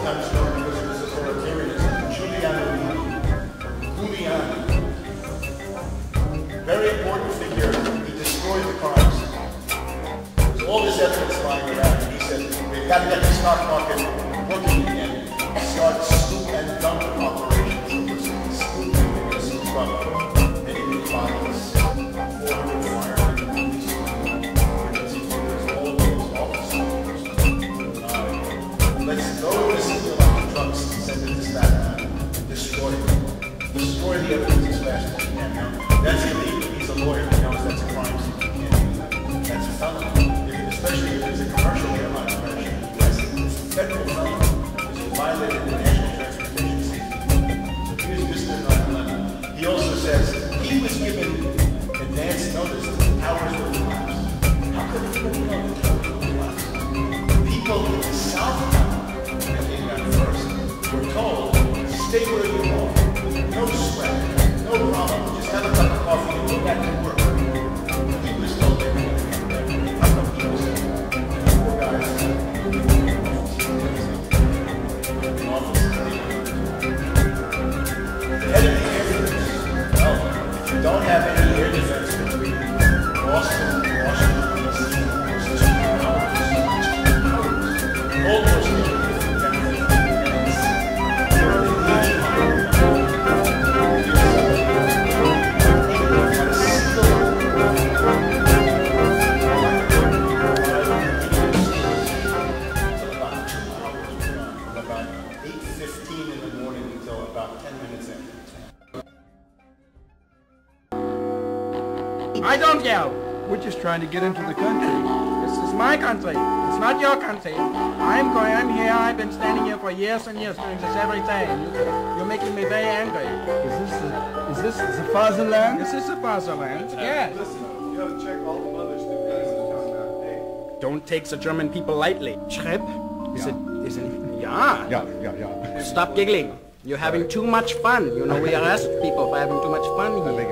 Thank you. because of his authoritarianism, Giuliani. Very important figure destroyed the all lying around, he said, we've got to get the stock market working again. Start scoop and dump operations. Destroy it. Destroy the evidence as fast as you can. Now, that's illegal. He's a lawyer. He knows that's a crime scene. You can't do that. That's a felony. Especially if it's a commercial airline crash in the US. It's a federal felony. You violated the national transportation safety. So here's Mr. 9/11. He also says he was given stay where you are. No sweat, no problem. Just have a cup of coffee and go back 8:15 in the morning until about 10 minutes after. I don't yell. We're just trying to get into the country. This is my country. It's not your country. I'm going. I'm here. I've been standing here for years and years doing this every day. You, you're making me very angry. Is this the, is this the fatherland? This is the fatherland. Uh, yes. Listen, you gotta check all the mothers that guys are coming out. Hey, Don't take the German people lightly. Schrepp? Is Yeah. it? Is it? Yeah. Yeah, yeah, yeah. Stop giggling. You're having too much fun. You know we arrest people for having too much fun here. beg your pardon.